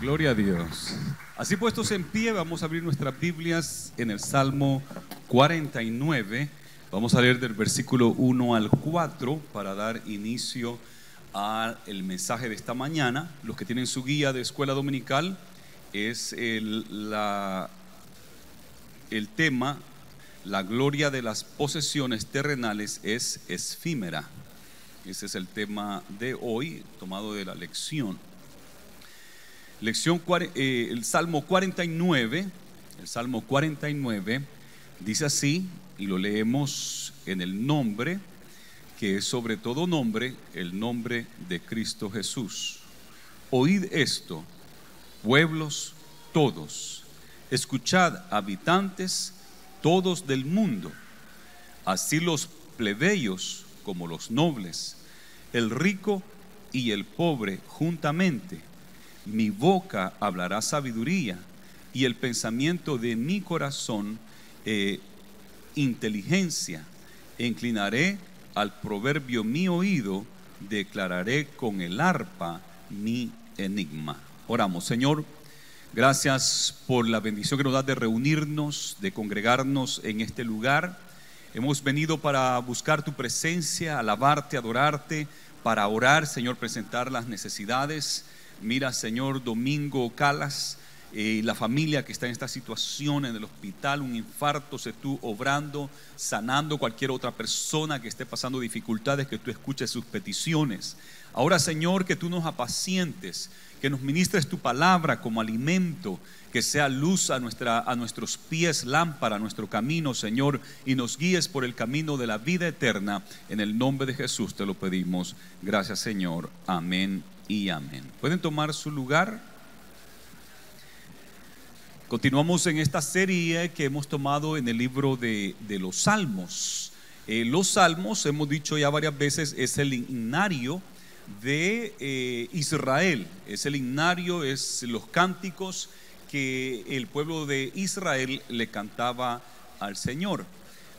Gloria a Dios. Así puestos en pie, vamos a abrir nuestras Biblias en el Salmo 49. Vamos a leer del versículo 1 al 4 para dar inicio al mensaje de esta mañana. Los que tienen su guía de escuela dominical es el, la, el tema, la gloria de las posesiones terrenales es efímera. Ese es el tema de hoy, tomado de la lección. Lección, eh, el Salmo 49, el Salmo 49 dice así, y lo leemos en el nombre, que es sobre todo nombre, el nombre de Cristo Jesús. Oíd esto, pueblos todos, escuchad habitantes todos del mundo, así los plebeyos como los nobles, el rico y el pobre juntamente mi boca hablará sabiduría y el pensamiento de mi corazón eh, inteligencia. Inclinaré al proverbio mi oído, declararé con el arpa mi enigma. Oramos, Señor, gracias por la bendición que nos da de reunirnos, de congregarnos en este lugar. Hemos venido para buscar tu presencia, alabarte, adorarte, para orar, Señor, presentar las necesidades Mira, Señor, Domingo Calas, eh, la familia que está en esta situación en el hospital, un infarto, sé tú obrando, sanando cualquier otra persona que esté pasando dificultades, que tú escuches sus peticiones. Ahora, Señor, que tú nos apacientes, que nos ministres tu palabra como alimento, que sea luz a, nuestra, a nuestros pies, lámpara a nuestro camino, Señor, y nos guíes por el camino de la vida eterna. En el nombre de Jesús te lo pedimos. Gracias, Señor. Amén y amén. ¿Pueden tomar su lugar? Continuamos en esta serie que hemos tomado en el libro de, los Salmos. Eh, los Salmos, hemos dicho ya varias veces, es el himnario de eh, Israel. Es el himnario, es los cánticos que el pueblo de Israel le cantaba al Señor.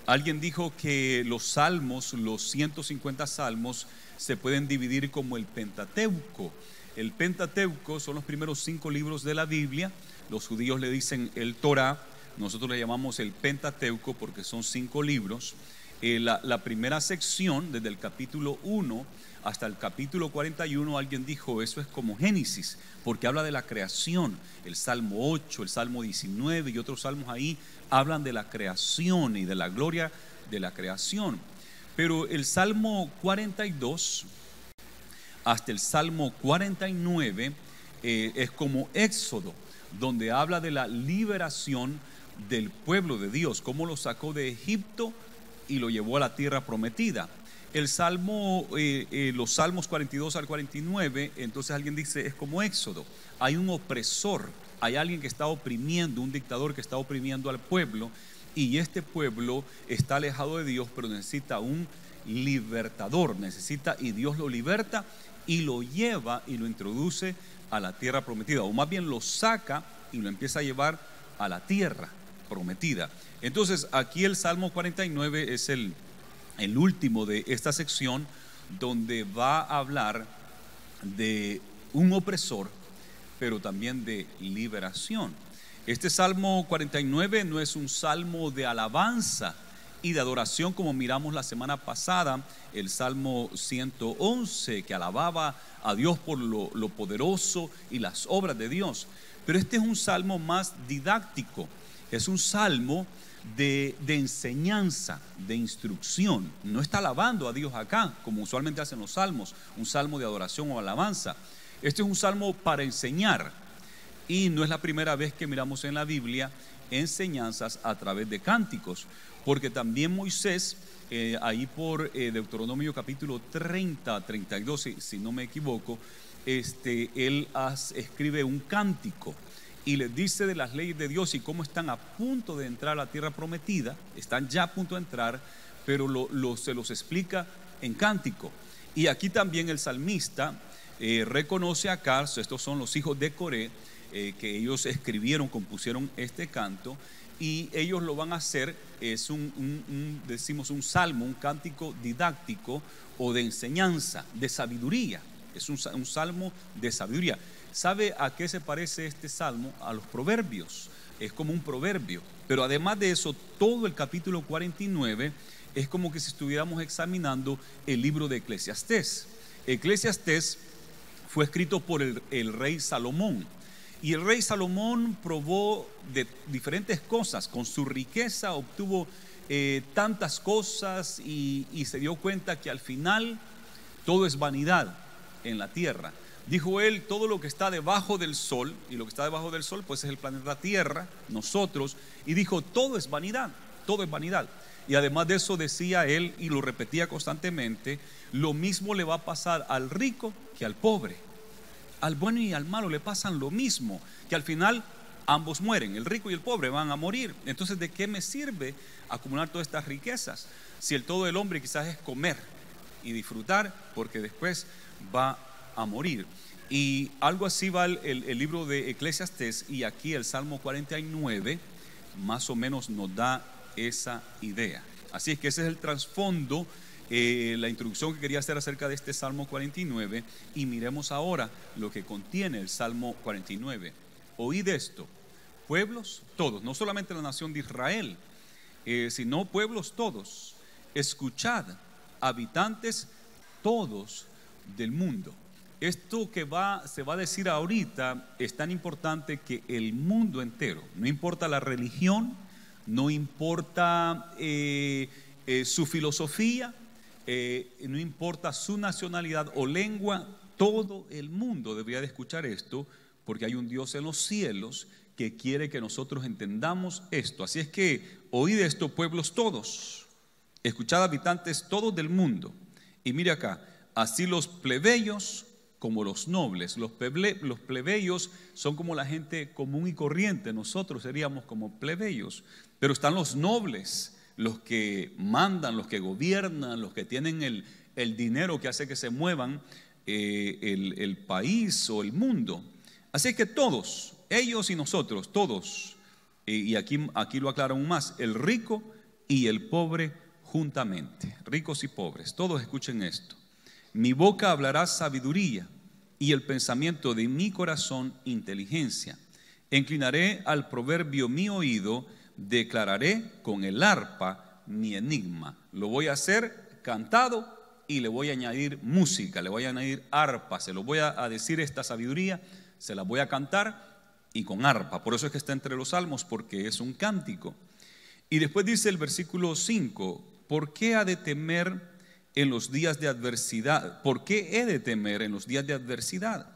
Alguien dijo que los salmos, los 150 salmos, se pueden dividir como el Pentateuco. El Pentateuco son los primeros cinco libros de la Biblia. Los judíos le dicen el Torah, nosotros le llamamos el Pentateuco porque son cinco libros. Eh, la, la, primera sección, desde el capítulo 1 hasta el capítulo 41, alguien dijo, eso es como Génesis, porque habla de la creación. El Salmo 8, el Salmo 19 y otros salmos ahí hablan de la creación y de la gloria de la creación. Pero el Salmo 42 hasta el Salmo 49 eh, es como Éxodo, donde habla de la liberación del pueblo de Dios, cómo lo sacó de Egipto y lo llevó a la tierra prometida. El Salmo, eh, eh, los Salmos 42 al 49, entonces alguien dice, es como Éxodo. Hay un opresor, hay alguien que está oprimiendo, un dictador que está oprimiendo al pueblo y este pueblo está alejado de Dios, pero necesita un libertador, necesita y Dios lo liberta y lo lleva y lo introduce a la tierra prometida, o más bien lo saca y lo empieza a llevar a la tierra prometida. Entonces aquí el Salmo 49 es el, el último de esta sección donde va a hablar de un opresor, pero también de liberación. Este Salmo 49 no es un salmo de alabanza y de adoración como miramos la semana pasada, el Salmo 111 que alababa a Dios por lo, poderoso y las obras de Dios. Pero este es un salmo más didáctico, es un salmo de, de, enseñanza, de instrucción. No está alabando a Dios acá, como usualmente hacen los salmos, un salmo de adoración o alabanza. Este es un salmo para enseñar, y no es la primera vez que miramos en la Biblia enseñanzas a través de cánticos, porque también Moisés, eh, ahí por eh, Deuteronomio capítulo 30, 32, si, no me equivoco, este, él escribe un cántico y les dice de las leyes de Dios y cómo están a punto de entrar a la tierra prometida, están ya a punto de entrar, pero se los explica en cántico. Y aquí también el salmista eh, reconoce acá, estos son los hijos de Coré, eh, que ellos escribieron, compusieron este canto y ellos lo van a hacer, es un, decimos, un salmo, un cántico didáctico o de enseñanza, de sabiduría. Es un, salmo de sabiduría. ¿Sabe a qué se parece este salmo? A los proverbios. Es como un proverbio. Pero además de eso, todo el capítulo 49 es como que si estuviéramos examinando el libro de Eclesiastés. Eclesiastés fue escrito por el, rey Salomón. Y el rey Salomón probó de diferentes cosas. Con su riqueza obtuvo eh, tantas cosas y, y se dio cuenta que al final todo es vanidad en la tierra. Dijo él, todo lo que está debajo del sol, y lo que está debajo del sol pues es el planeta Tierra, nosotros, y dijo, todo es vanidad, todo es vanidad. Y además de eso decía él, y lo repetía constantemente, lo mismo le va a pasar al rico que al pobre. Al bueno y al malo le pasan lo mismo, que al final ambos mueren, el rico y el pobre van a morir. Entonces, ¿de qué me sirve acumular todas estas riquezas si el todo del hombre quizás es comer y disfrutar, porque después va a morir? Y algo así va el, libro de Eclesiastes y aquí el Salmo 49 más o menos nos da esa idea. Así es que ese es el trasfondo, eh, la introducción que quería hacer acerca de este Salmo 49 y miremos ahora lo que contiene el Salmo 49. Oíd esto, pueblos todos, no solamente la nación de Israel, eh, sino pueblos todos, escuchad, habitantes todos del mundo. Esto que va, se va a decir ahorita es tan importante que el mundo entero, no importa la religión, no importa eh, su filosofía, eh, no importa su nacionalidad o lengua, todo el mundo debería de escuchar esto porque hay un Dios en los cielos que quiere que nosotros entendamos esto. Así es que oíd esto, pueblos todos, escuchad habitantes todos del mundo. Y mire acá, así los plebeyos como los nobles. Los, los plebeyos son como la gente común y corriente, nosotros seríamos como plebeyos. Pero están los nobles, los que mandan, los que gobiernan, los que tienen el, dinero que hace que se muevan eh, el, país o el mundo. Así que todos, ellos y nosotros, todos, eh, y aquí, aquí lo aclaro aún más, el rico y el pobre juntamente, ricos y pobres, todos escuchen esto. Mi boca hablará sabiduría y el pensamiento de mi corazón inteligencia. Inclinaré al proverbio mi oído declararé con el arpa mi enigma. Lo voy a hacer cantado y le voy a añadir música, le voy a añadir arpa, se lo voy a, decir esta sabiduría, se la voy a cantar y con arpa. Por eso es que está entre los salmos, porque es un cántico. Y después dice el versículo 5, ¿por qué ha de temer en los días de adversidad? ¿Por qué he de temer en los días de adversidad?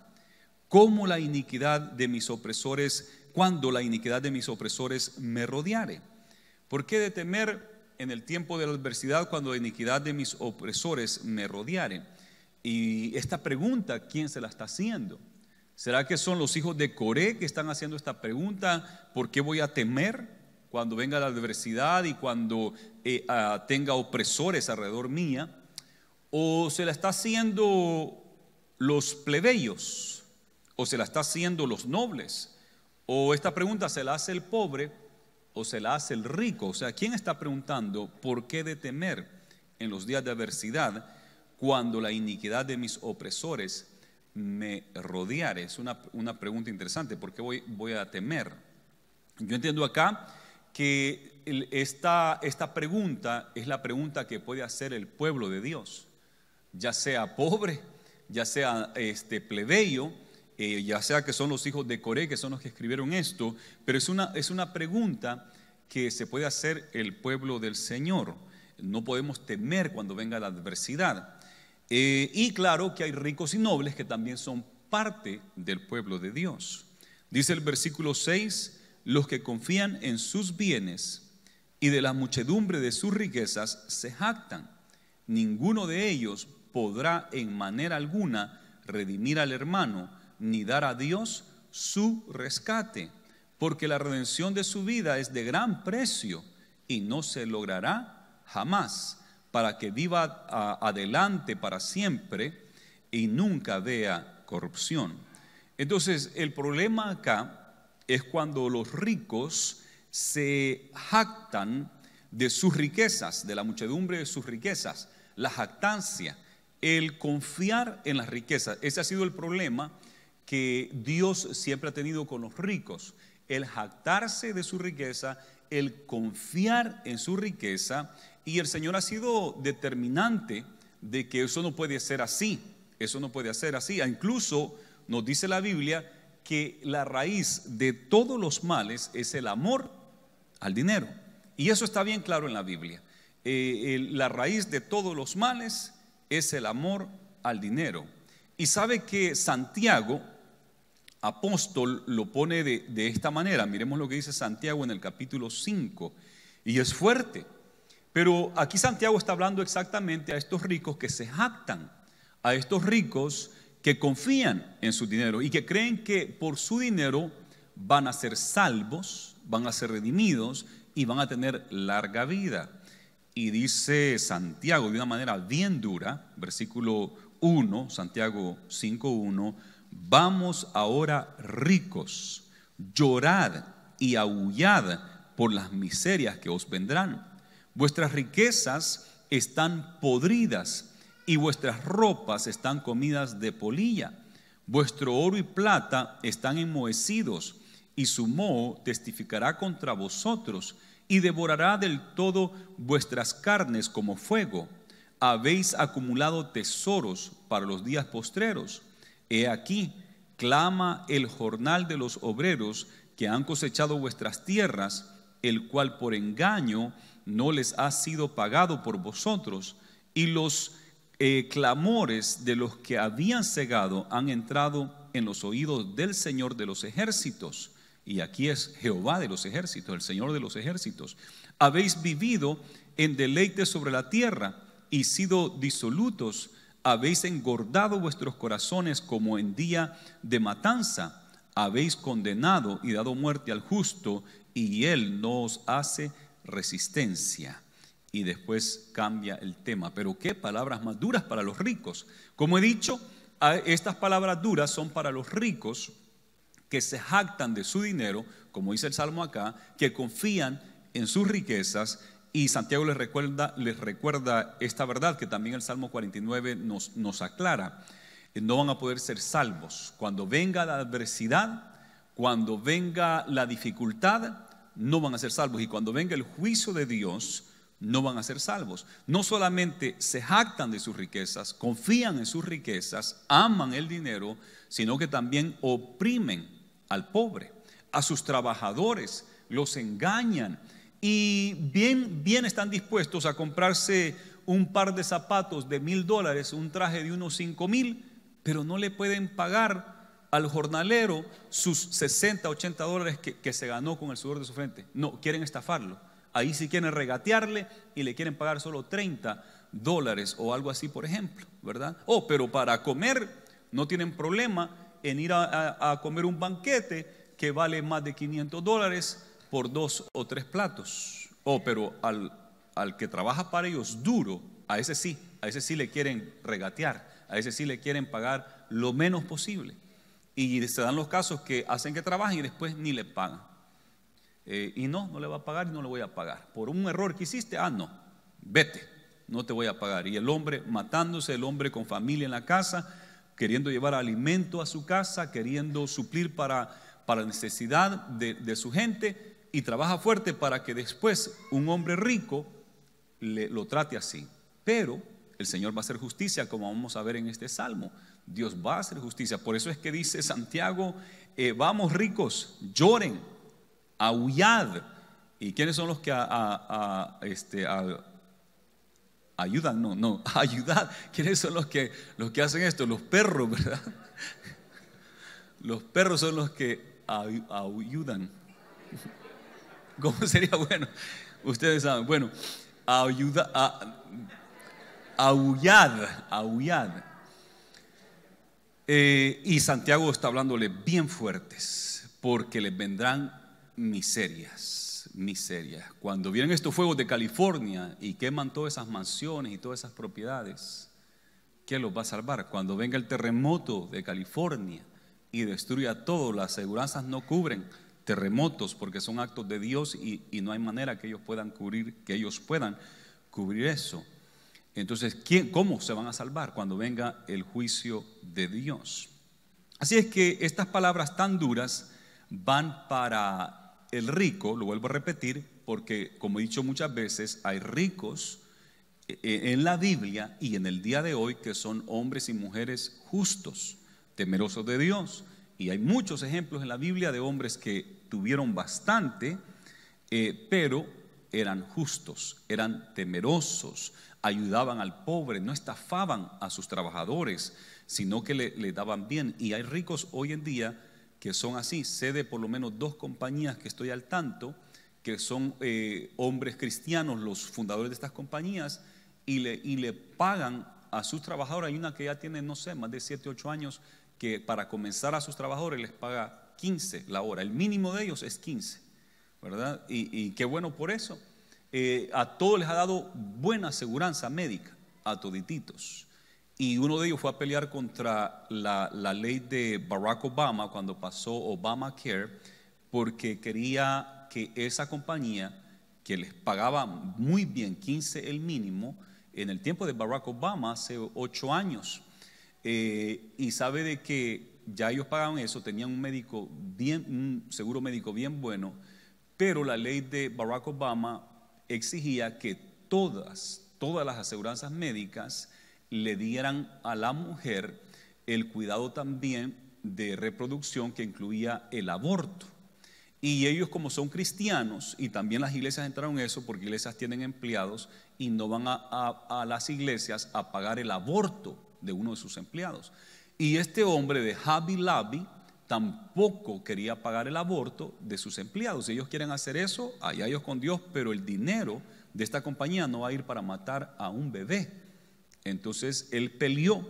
Como la iniquidad de mis opresores cuando la iniquidad de mis opresores me rodeare? ¿Por qué de temer en el tiempo de la adversidad cuando la iniquidad de mis opresores me rodeare? Y esta pregunta, ¿quién se la está haciendo? ¿Será que son los hijos de Coré que están haciendo esta pregunta? ¿Por qué voy a temer cuando venga la adversidad y cuando eh, ah, tenga opresores alrededor mía? ¿O se la está haciendo los plebeyos? ¿O se la está haciendo los nobles? O esta pregunta se la hace el pobre o se la hace el rico. O sea, ¿quién está preguntando por qué de temer en los días de adversidad cuando la iniquidad de mis opresores me rodeare? Es una, pregunta interesante. ¿Por qué voy, voy a temer? Yo entiendo acá que esta, esta pregunta es la pregunta que puede hacer el pueblo de Dios, ya sea pobre, ya sea este plebeyo, eh, ya sea que son los hijos de Coré, que son los que escribieron esto, pero es una, es una pregunta que se puede hacer el pueblo del Señor. No podemos temer cuando venga la adversidad. Eh, y claro que hay ricos y nobles que también son parte del pueblo de Dios. Dice el versículo 6, los que confían en sus bienes y de la muchedumbre de sus riquezas se jactan. Ninguno de ellos podrá en manera alguna redimir al hermano ni dar a Dios su rescate, porque la redención de su vida es de gran precio y no se logrará jamás para que viva adelante para siempre y nunca vea corrupción. Entonces, el problema acá es cuando los ricos se jactan de sus riquezas, de la muchedumbre de sus riquezas, la jactancia, el confiar en las riquezas. Ese ha sido el problema que Dios siempre ha tenido con los ricos, el jactarse de su riqueza, el confiar en su riqueza, y el Señor ha sido determinante de que eso no puede ser así, eso no puede ser así. Incluso nos dice la Biblia que la raíz de todos los males es el amor al dinero. Y eso está bien claro en la Biblia. Eh, la raíz de todos los males es el amor al dinero. Y sabe que Santiago, apóstol, lo pone de, esta manera. Miremos lo que dice Santiago en el capítulo 5. Y es fuerte. Pero aquí Santiago está hablando exactamente a estos ricos que se jactan, a estos ricos que confían en su dinero y que creen que por su dinero van a ser salvos, van a ser redimidos y van a tener larga vida. Y dice Santiago de una manera bien dura, versículo 1, Santiago 5.1, vamos ahora ricos, llorad y aullad por las miserias que os vendrán. Vuestras riquezas están podridas y vuestras ropas están comidas de polilla. Vuestro oro y plata están enmohecidos y su moho testificará contra vosotros y devorará del todo vuestras carnes como fuego. Habéis acumulado tesoros para los días postreros. He aquí, clama el jornal de los obreros que han cosechado vuestras tierras, el cual por engaño no les ha sido pagado por vosotros, y los eh, clamores de los que habían cegado han entrado en los oídos del Señor de los ejércitos. Y aquí es Jehová de los ejércitos, el Señor de los ejércitos, habéis vivido en deleite sobre la tierra y sido disolutos, habéis engordado vuestros corazones como en día de matanza, habéis condenado y dado muerte al justo y él no os hace resistencia. Y después cambia el tema. Pero qué palabras más duras para los ricos. Como he dicho, estas palabras duras son para los ricos que se jactan de su dinero, como dice el Salmo acá, que confían en sus riquezas y Santiago les recuerda, les recuerda esta verdad que también el Salmo 49 nos, nos aclara. No van a poder ser salvos. Cuando venga la adversidad, cuando venga la dificultad, no van a ser salvos. Y cuando venga el juicio de Dios, no van a ser salvos. No solamente se jactan de sus riquezas, confían en sus riquezas, aman el dinero, sino que también oprimen al pobre, a sus trabajadores, los engañan y bien, bien están dispuestos a comprarse un par de zapatos de mil dólares, un traje de unos cinco mil, pero no le pueden pagar al jornalero sus 60, 80 dólares que, que se ganó con el sudor de su frente. No, quieren estafarlo. Ahí sí quieren regatearle y le quieren pagar solo 30 dólares o algo así, por ejemplo, ¿verdad? Oh, pero para comer no tienen problema en ir a, comer un banquete que vale más de 500 dólares por dos o tres platos. Oh, pero al, al que trabaja para ellos duro, a ese sí, a ese sí le quieren regatear, a ese sí le quieren pagar lo menos posible. Y se dan los casos que hacen que trabajen y después ni le pagan. Eh, y no, no le va a pagar y no le voy a pagar. Por un error que hiciste, ah, no, vete, no te voy a pagar. Y el hombre matándose, el hombre con familia en la casa, queriendo llevar alimento a su casa, queriendo suplir para, para necesidad de, su gente y trabaja fuerte para que después un hombre rico le, lo trate así. Pero el Señor va a hacer justicia, como vamos a ver en este salmo. Dios va a hacer justicia. Por eso es que dice Santiago, eh, vamos ricos, lloren, aullad. ¿Y quiénes son los que este, ayudan, no, no, ayudad. ¿Quiénes son los que, los que hacen esto? Los perros, ¿verdad? Los perros son los que ayudan. ¿Cómo sería bueno? Ustedes saben. Bueno, ayuda, a, aullad, aullad. Eh, y Santiago está hablándole bien fuertes, porque les vendrán miserias miseria. Cuando vienen estos fuegos de California y queman todas esas mansiones y todas esas propiedades, ¿quién los va a salvar? Cuando venga el terremoto de California y destruya todo, las aseguranzas no cubren terremotos porque son actos de Dios y, no hay manera que ellos puedan cubrir, que ellos puedan cubrir eso. Entonces, ¿quién, ¿cómo se van a salvar cuando venga el juicio de Dios? Así es que estas palabras tan duras van para el rico, lo vuelvo a repetir, porque como he dicho muchas veces, hay ricos eh, en la Biblia y en el día de hoy que son hombres y mujeres justos, temerosos de Dios. Y hay muchos ejemplos en la Biblia de hombres que tuvieron bastante, eh, pero eran justos, eran temerosos, ayudaban al pobre, no estafaban a sus trabajadores, sino que le, daban bien. Y hay ricos hoy en día que son así. Sé de por lo menos dos compañías que estoy al tanto, que son eh, hombres cristianos, los fundadores de estas compañías, y le, y le pagan a sus trabajadores. Hay una que ya tiene, no sé, más de 7, 8 años, que para comenzar a sus trabajadores les paga 15 la hora. El mínimo de ellos es 15, ¿verdad? Y, qué bueno por eso. Eh, a todos les ha dado buena aseguranza médica, a todititos. Y uno de ellos fue a pelear contra la, la ley de Barack Obama cuando pasó Obamacare, porque quería que esa compañía que les pagaba muy bien, 15 el mínimo, en el tiempo de Barack Obama, hace ocho años, eh, y sabe de que ya ellos pagaban eso, tenían un médico bien, un seguro médico bien bueno, pero la ley de Barack Obama exigía que todas, todas las aseguranzas médicas le dieran a la mujer el cuidado también de reproducción que incluía el aborto. Y ellos como son cristianos, y también las iglesias entraron en eso, porque iglesias tienen empleados y no van a, a las iglesias a pagar el aborto de uno de sus empleados. Y este hombre de Javi Labi tampoco quería pagar el aborto de sus empleados. Ellos quieren hacer eso, allá ellos con Dios, pero el dinero de esta compañía no va a ir para matar a un bebé. Entonces él peleó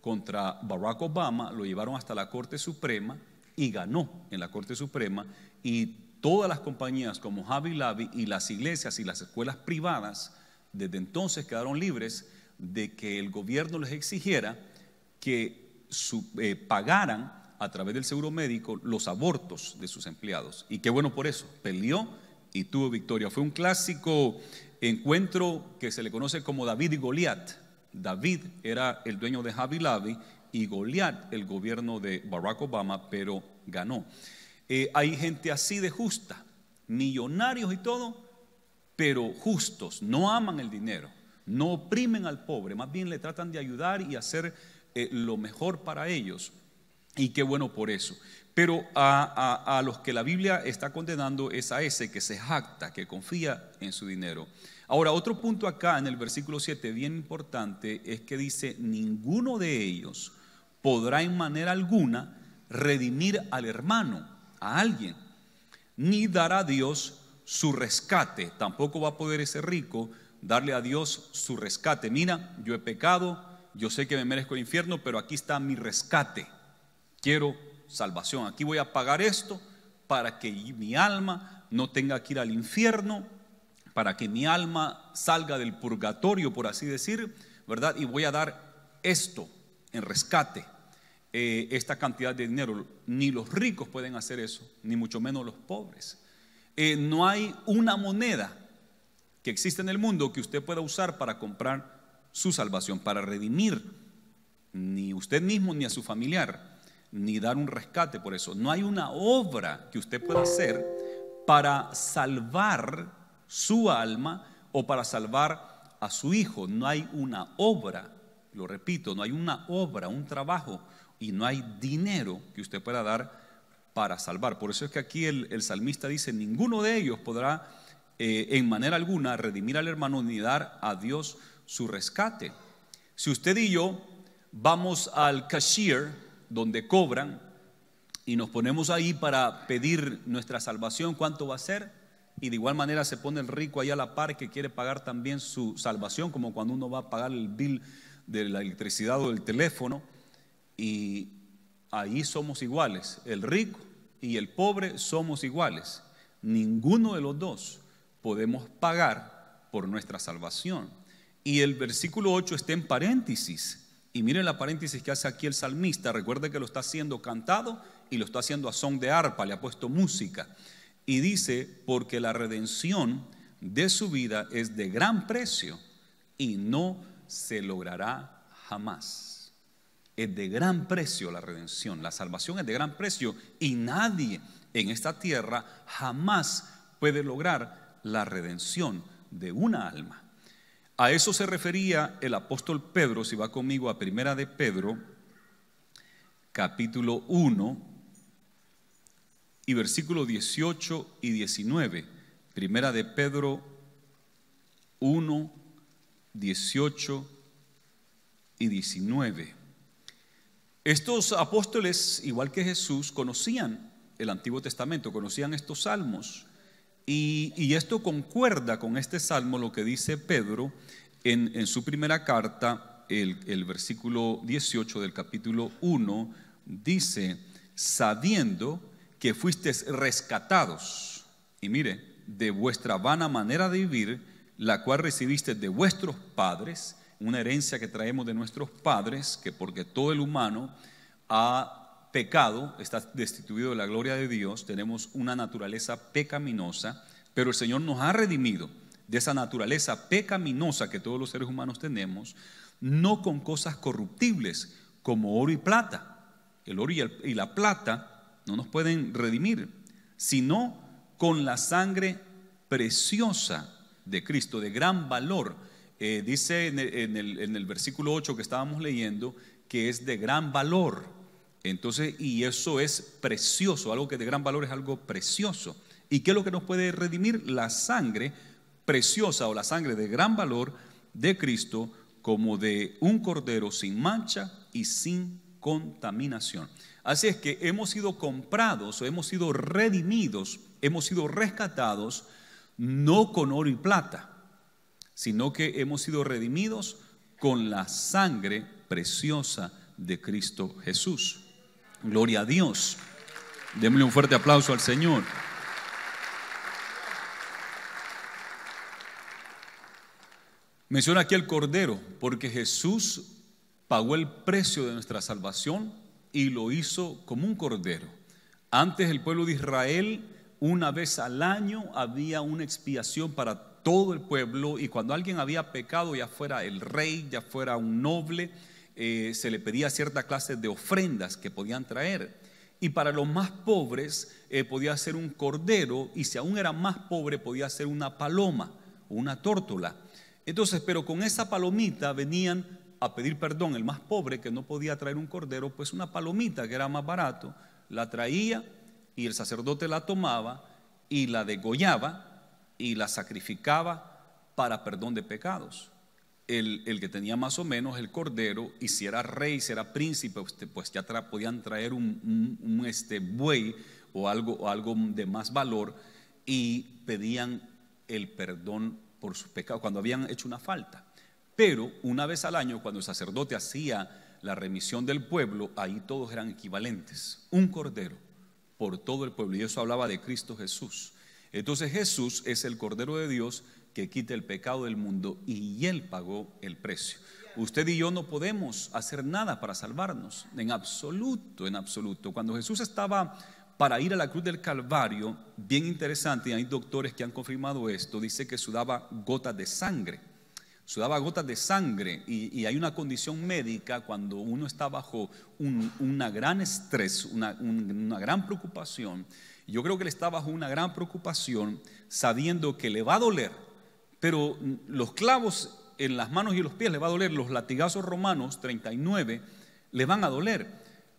contra Barack Obama, lo llevaron hasta la Corte Suprema y ganó en la Corte Suprema y todas las compañías como Javi Labi y las iglesias y las escuelas privadas desde entonces quedaron libres de que el gobierno les exigiera que eh, pagaran a través del seguro médico los abortos de sus empleados. Y qué bueno por eso, peleó y tuvo victoria. Fue un clásico encuentro que se le conoce como David y Goliat. David era el dueño de Javi y Goliat el gobierno de Barack Obama, pero ganó. Eh, hay gente así de justa, millonarios y todo, pero justos, no aman el dinero no oprimen al pobre, más bien le tratan de ayudar y hacer eh, lo mejor para ellos. Y qué bueno por eso. Pero a, los que la Biblia está condenando es a ese que se jacta, que confía en su dinero. Ahora, otro punto acá en el versículo 7, bien importante, es que dice, ninguno de ellos podrá en manera alguna redimir al hermano, a alguien, ni dará a Dios su rescate. Tampoco va a poder ese rico darle a Dios su rescate. Mira, yo he pecado, yo sé que me merezco el infierno, pero aquí está mi rescate. Quiero salvación. Aquí voy a pagar esto para que mi alma no tenga que ir al infierno, para que mi alma salga del purgatorio, por así decir, ¿verdad? Y voy a dar esto en rescate, eh, esta cantidad de dinero. Ni los ricos pueden hacer eso, ni mucho menos los pobres. Eh, no hay una moneda que existe en el mundo que usted pueda usar para comprar su salvación, para redimir ni usted mismo ni a su familiar, ni dar un rescate por eso. No hay una obra que usted pueda hacer para salvar su alma o para salvar a su hijo. No hay una obra, lo repito, no hay una obra, un trabajo y no hay dinero que usted pueda dar para salvar. Por eso es que aquí el, salmista dice, ninguno de ellos podrá eh, en manera alguna redimir al hermano ni dar a Dios su rescate. Si usted y yo vamos al cashier donde cobran y nos ponemos ahí para pedir nuestra salvación, ¿cuánto va a ser? Y de igual manera se pone el rico ahí a la par que quiere pagar también su salvación, como cuando uno va a pagar el bill de la electricidad o del teléfono. Y ahí somos iguales. El rico y el pobre somos iguales. Ninguno de los dos podemos pagar por nuestra salvación. Y el versículo 8 está en paréntesis. Y miren la paréntesis que hace aquí el salmista. Recuerde que lo está haciendo cantado y lo está haciendo a son de arpa, le ha puesto música. Y dice, porque la redención de su vida es de gran precio y no se logrará jamás. es de gran precio la redención, la salvación es de gran precio y nadie en esta tierra jamás puede lograr la redención de una alma. A eso se refería el apóstol Pedro, si va conmigo a Primera de Pedro, capítulo 1 y versículo 18 y 19. Primera de Pedro 1, 18 y 19. Estos apóstoles, igual que Jesús, conocían el Antiguo Testamento, conocían estos salmos. Y, esto concuerda con este salmo, lo que dice Pedro en, su primera carta, el, versículo 18 del capítulo 1, dice, sabiendo que fuisteis rescatados, y mire, de vuestra vana manera de vivir, la cual recibiste de vuestros padres, una herencia que traemos de nuestros padres, que porque todo el humano ha pecado, está destituido de la gloria de Dios, tenemos una naturaleza pecaminosa, pero el Señor nos ha redimido de esa naturaleza pecaminosa que todos los seres humanos tenemos, no con cosas corruptibles como oro y plata. El oro y, la plata no nos pueden redimir, sino con la sangre preciosa de Cristo, de gran valor. Eh, dice en el, en el versículo 8 que estábamos leyendo que es de gran valor entonces, y eso es precioso, algo que de gran valor es algo precioso. ¿Y qué es lo que nos puede redimir? La sangre preciosa o la sangre de gran valor de Cristo como de un cordero sin mancha y sin contaminación. Así es que hemos sido comprados o hemos sido redimidos, hemos sido rescatados no con oro y plata, sino que hemos sido redimidos con la sangre preciosa de Cristo Jesús. Gloria a Dios. Démosle un fuerte aplauso al Señor. Menciona aquí el Cordero, porque Jesús pagó el precio de nuestra salvación y lo hizo como un Cordero. Antes el pueblo de Israel, una vez al año, había una expiación para todo el pueblo y cuando alguien había pecado, ya fuera el rey, ya fuera un noble, eh, se le pedía cierta clase de ofrendas que podían traer. Y para los más pobres eh, podía ser un cordero y si aún era más pobre podía ser una paloma o una tórtola. Entonces, pero con esa palomita venían a pedir perdón. El más pobre que no podía traer un cordero, pues una palomita que era más barato, la traía y el sacerdote la tomaba y la degollaba y la sacrificaba para perdón de pecados el, que tenía más o menos el cordero, y si era rey, si era príncipe, pues, pues ya podían traer un, este, buey o algo, o algo de más valor y pedían el perdón por sus pecados cuando habían hecho una falta. Pero una vez al año, cuando el sacerdote hacía la remisión del pueblo, ahí todos eran equivalentes. Un cordero por todo el pueblo. Y eso hablaba de Cristo Jesús. Entonces Jesús es el Cordero de Dios que quite el pecado del mundo y Él pagó el precio. Usted y yo no podemos hacer nada para salvarnos, en absoluto, en absoluto. Cuando Jesús estaba para ir a la cruz del Calvario, bien interesante, y hay doctores que han confirmado esto, dice que sudaba gotas de sangre, sudaba gotas de sangre, y, hay una condición médica cuando uno está bajo un una gran estrés, una, una gran preocupación. Yo creo que él está bajo una gran preocupación sabiendo que le va a doler pero los clavos en las manos y los pies le va a doler, los latigazos romanos 39 le van a doler,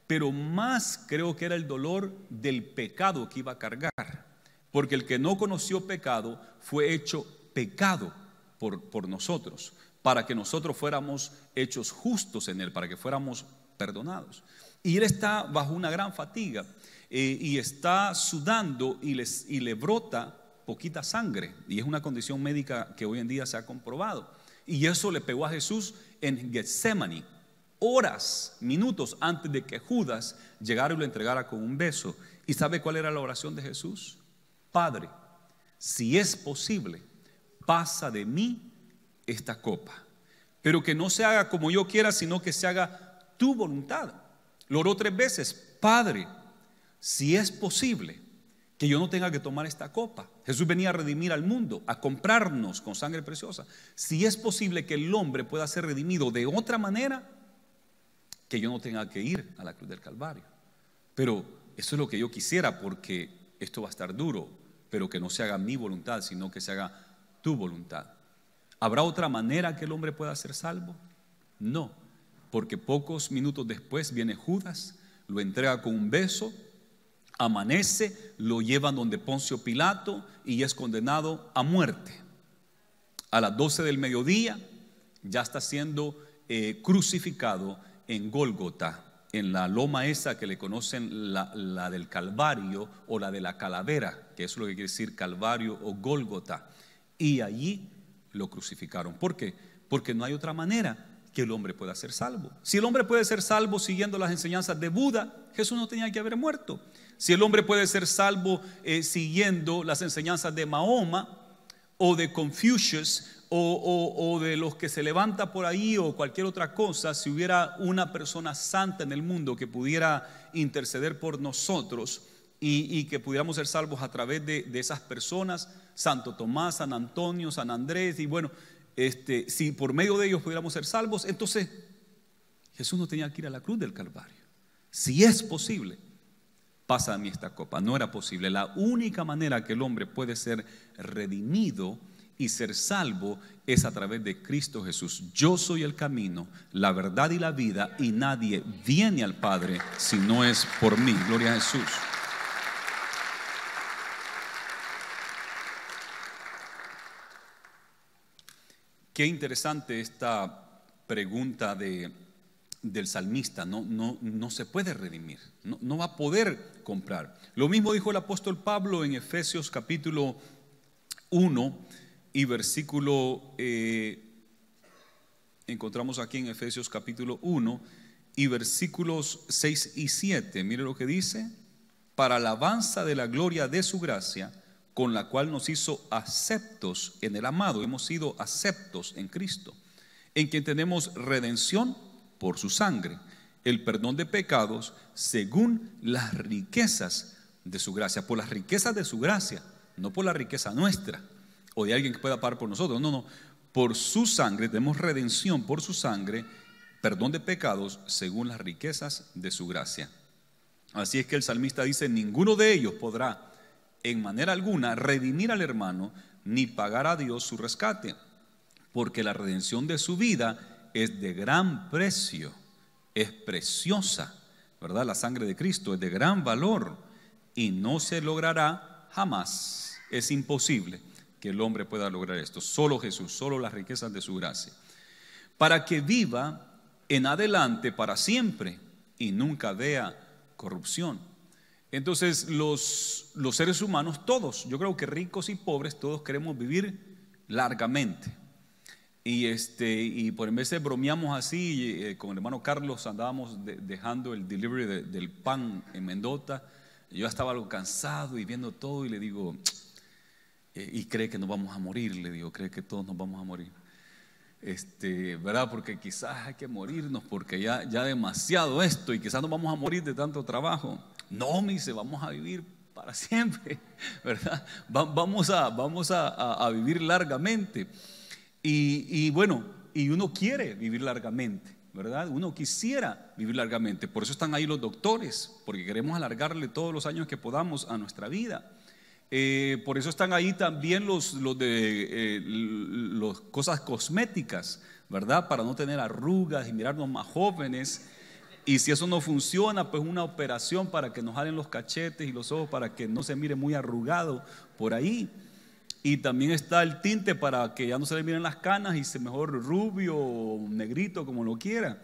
pero más creo que era el dolor del pecado que iba a cargar, porque el que no conoció pecado fue hecho pecado por, por nosotros, para que nosotros fuéramos hechos justos en él, para que fuéramos perdonados. Y él está bajo una gran fatiga eh, y está sudando y, le brota poquita sangre y es una condición médica que hoy en día se ha comprobado. Y eso le pegó a Jesús en Getsemaní, horas, minutos antes de que Judas llegara y lo entregara con un beso. ¿Y sabe cuál era la oración de Jesús? Padre, si es posible, pasa de mí esta copa, pero que no se haga como yo quiera, sino que se haga tu voluntad. Lo oró tres veces, Padre, si es posible, que yo no tenga que tomar esta copa. Jesús venía a redimir al mundo, a comprarnos con sangre preciosa. Si es posible que el hombre pueda ser redimido de otra manera, que yo no tenga que ir a la cruz del Calvario. Pero eso es lo que yo quisiera porque esto va a estar duro, pero que no se haga mi voluntad, sino que se haga tu voluntad. ¿Habrá otra manera que el hombre pueda ser salvo? No, porque pocos minutos después viene Judas, lo entrega con un beso, amanece, lo llevan donde Poncio Pilato y es condenado a muerte. A las 12 del mediodía ya está siendo eh, crucificado en Gólgota, en la loma esa que le conocen la, la, del Calvario o la de la calavera, que es lo que quiere decir Calvario o Gólgota. Y allí lo crucificaron. ¿Por qué? Porque no hay otra manera que el hombre pueda ser salvo. Si el hombre puede ser salvo siguiendo las enseñanzas de Buda, Jesús no tenía que haber muerto. Si el hombre puede ser salvo eh, siguiendo las enseñanzas de Mahoma o de Confucius o, de los que se levanta por ahí o cualquier otra cosa, si hubiera una persona santa en el mundo que pudiera interceder por nosotros y, que pudiéramos ser salvos a través de, de esas personas, Santo Tomás, San Antonio, San Andrés, y bueno, este, si por medio de ellos pudiéramos ser salvos, entonces Jesús no tenía que ir a la cruz del Calvario. Si es posible, pasa a mí esta copa. No era posible. La única manera que el hombre puede ser redimido y ser salvo es a través de Cristo Jesús. Yo soy el camino, la verdad y la vida y nadie viene al Padre si no es por mí. Gloria a Jesús. Qué interesante esta pregunta de, del salmista. No, no, no, se puede redimir, no, va a poder comprar. Lo mismo dijo el apóstol Pablo en Efesios capítulo 1 y versículo, eh, encontramos aquí en Efesios capítulo 1 y versículos 6 y 7. Mire lo que dice, para alabanza de la gloria de su gracia con la cual nos hizo aceptos en el amado. Hemos sido aceptos en Cristo, en quien tenemos redención por su sangre, el perdón de pecados según las riquezas de su gracia, por las riquezas de su gracia, no por la riqueza nuestra o de alguien que pueda pagar por nosotros, no, no, por su sangre tenemos redención por su sangre, perdón de pecados según las riquezas de su gracia. Así es que el salmista dice, ninguno de ellos podrá en manera alguna redimir al hermano ni pagar a Dios su rescate, porque la redención de su vida es de gran precio, es preciosa, ¿verdad? La sangre de Cristo es de gran valor y no se logrará jamás. Es imposible que el hombre pueda lograr esto. Solo Jesús, solo las riquezas de su gracia. Para que viva en adelante para siempre y nunca vea corrupción. Entonces, los, los seres humanos, todos, yo creo que ricos y pobres, todos queremos vivir largamente. Y, este, y por en vez de bromeamos así, eh, con el hermano Carlos andábamos dejando el delivery del pan en Mendota. Yo estaba algo cansado y viendo todo y le digo, eh, y cree que nos vamos a morir, le digo, cree que todos nos vamos a morir. Este, ¿verdad? Porque quizás hay que morirnos porque ya, ya demasiado esto y quizás nos vamos a morir de tanto trabajo. No, me dice, vamos a vivir para siempre, ¿verdad? vamos a, vamos a, vivir largamente. Y, bueno, y uno quiere vivir largamente, ¿verdad? Uno quisiera vivir largamente. Por eso están ahí los doctores, porque queremos alargarle todos los años que podamos a nuestra vida. Eh, por eso están ahí también los, de eh, cosas cosméticas, ¿verdad? Para no tener arrugas y mirarnos más jóvenes. Y si eso no funciona, pues una operación para que nos jalen los cachetes y los ojos para que no se mire muy arrugado por ahí. Y también está el tinte para que ya no se le miren las canas y se mejor rubio o negrito, como lo quiera.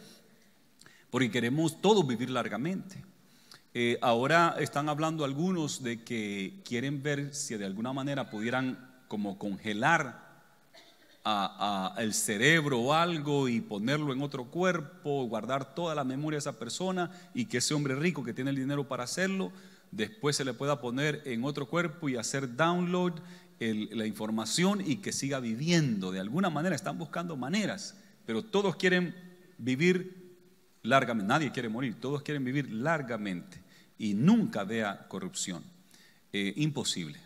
Porque queremos todos vivir largamente. Eh, ahora están hablando algunos de que quieren ver si de alguna manera pudieran como congelar el cerebro o algo y ponerlo en otro cuerpo, guardar toda la memoria de esa persona y que ese hombre rico que tiene el dinero para hacerlo, después se le pueda poner en otro cuerpo y hacer download la información y que siga viviendo. De alguna manera están buscando maneras, pero todos quieren vivir largamente, nadie quiere morir, todos quieren vivir largamente y nunca vea corrupción. Eh, imposible.